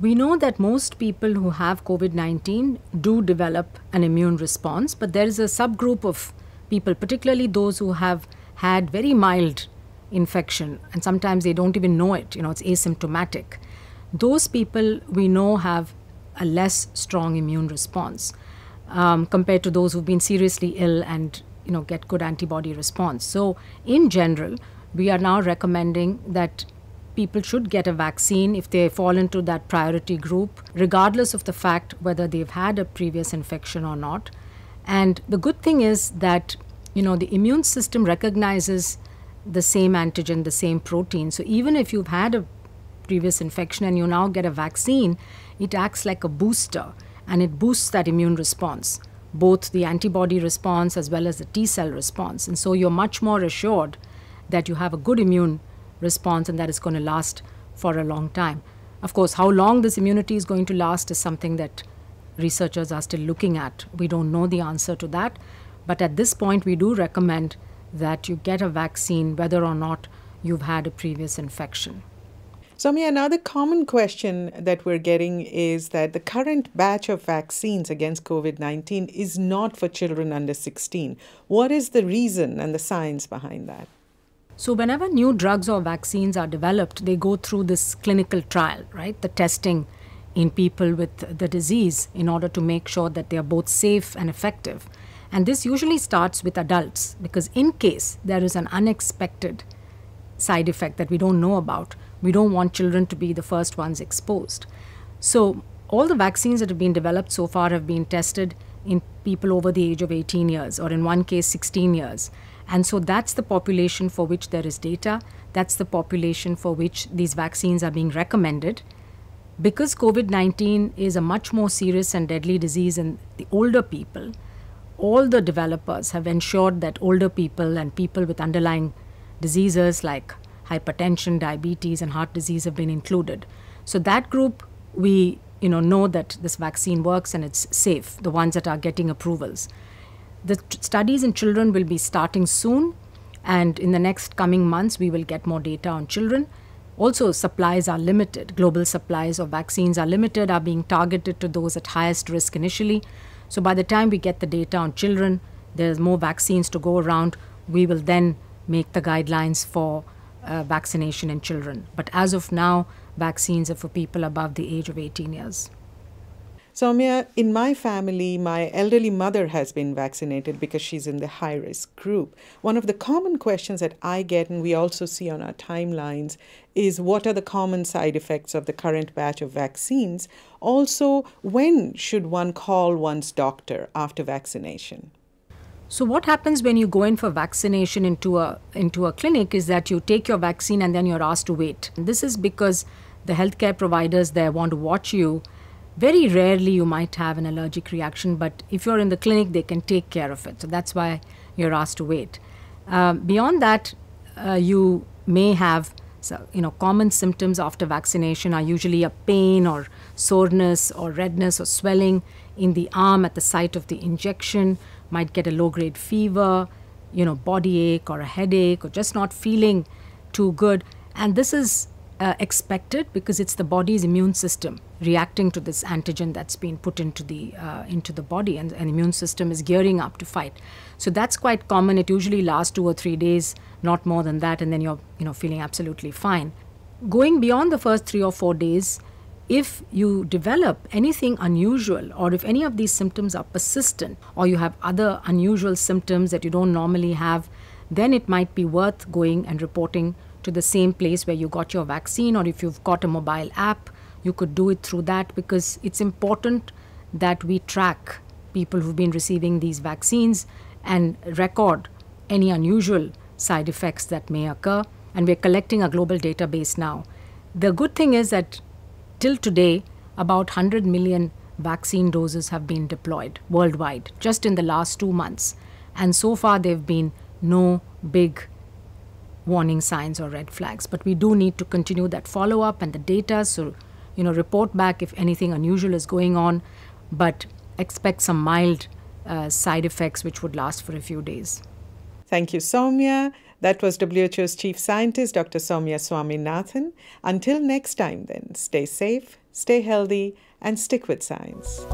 We know that most people who have COVID 19 do develop an immune response, but there is a subgroup of people, particularly those who have had very mild infection, and sometimes they don't even know it, you know, it's asymptomatic. Those people we know have a less strong immune response um, compared to those who've been seriously ill and you know get good antibody response. So in general, we are now recommending that people should get a vaccine if they fall into that priority group, regardless of the fact whether they've had a previous infection or not. And the good thing is that you know the immune system recognizes the same antigen, the same protein. So even if you've had a previous infection and you now get a vaccine, it acts like a booster and it boosts that immune response, both the antibody response as well as the T cell response. And so you're much more assured that you have a good immune response and that is going to last for a long time. Of course, how long this immunity is going to last is something that researchers are still looking at. We don't know the answer to that. But at this point, we do recommend that you get a vaccine whether or not you've had a previous infection. Soumya, another common question that we're getting is that the current batch of vaccines against COVID 19 is not for children under 16. What is the reason and the science behind that? So, whenever new drugs or vaccines are developed, they go through this clinical trial, right? The testing in people with the disease in order to make sure that they are both safe and effective. And this usually starts with adults because, in case there is an unexpected side effect that we don't know about, we don't want children to be the first ones exposed. So, all the vaccines that have been developed so far have been tested in people over the age of 18 years, or in one case, 16 years. And so that's the population for which there is data. That's the population for which these vaccines are being recommended. Because COVID 19 is a much more serious and deadly disease in the older people, all the developers have ensured that older people and people with underlying diseases like hypertension, diabetes, and heart disease have been included. So that group, we you know know that this vaccine works and it's safe. The ones that are getting approvals. The studies in children will be starting soon, and in the next coming months, we will get more data on children. Also, supplies are limited. Global supplies of vaccines are limited, are being targeted to those at highest risk initially. So, by the time we get the data on children, there's more vaccines to go around. We will then make the guidelines for uh, vaccination in children. But as of now, vaccines are for people above the age of 18 years. Soumya, in my family, my elderly mother has been vaccinated because she's in the high risk group. One of the common questions that I get, and we also see on our timelines, is what are the common side effects of the current batch of vaccines? Also, when should one call one's doctor after vaccination? So what happens when you go in for vaccination into a into a clinic is that you take your vaccine and then you're asked to wait. And this is because the healthcare providers there want to watch you. Very rarely you might have an allergic reaction, but if you're in the clinic, they can take care of it. So that's why you're asked to wait. Um, beyond that, uh, you may have so, you know common symptoms after vaccination are usually a pain or soreness or redness or swelling in the arm at the site of the injection might get a low grade fever, you know, body ache or a headache or just not feeling too good. And this is uh, expected because it's the body's immune system reacting to this antigen that's been put into the uh, into the body and an immune system is gearing up to fight. So that's quite common. It usually lasts two or three days not more than that and then you're you know feeling absolutely fine. Going beyond the first three or four days if you develop anything unusual or if any of these symptoms are persistent or you have other unusual symptoms that you don't normally have, then it might be worth going and reporting to the same place where you got your vaccine or if you've got a mobile app, you could do it through that because it's important that we track people who've been receiving these vaccines and record any unusual side effects that may occur. And we're collecting a global database now. The good thing is that Till today, about 100 million vaccine doses have been deployed worldwide just in the last two months. And so far, there have been no big warning signs or red flags. But we do need to continue that follow up and the data. So, you know, report back if anything unusual is going on, but expect some mild uh, side effects which would last for a few days. Thank you, Soumya. That was WHO's Chief Scientist, Dr. Soumya Swaminathan. Until next time, then, stay safe, stay healthy, and stick with science.